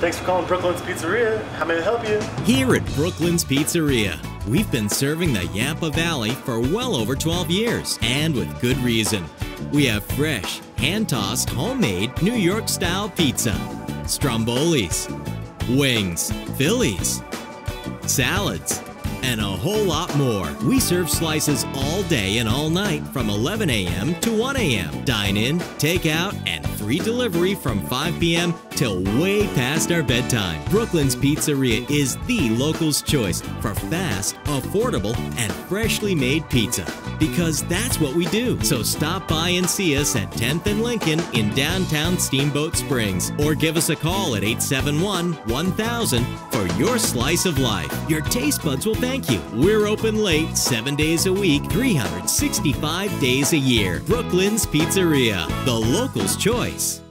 Thanks for calling Brooklyn's Pizzeria. How may I help you? Here at Brooklyn's Pizzeria, we've been serving the Yampa Valley for well over 12 years, and with good reason. We have fresh, hand tossed, homemade New York style pizza, strombolis, wings, Phillies, salads, and a whole lot more. We serve slices all day and all night from 11 a.m. to 1 a.m. Dine in, take out, and free delivery from 5 p.m. till way past our bedtime. Brooklyn's Pizzeria is the local's choice for fast, affordable, and freshly made pizza. Because that's what we do. So stop by and see us at 10th and Lincoln in downtown Steamboat Springs or give us a call at 871 1000 for your slice of life. Your taste buds will thank you. We're open late, seven days a week, 365 days a year. Brooklyn's Pizzeria, the local's choice.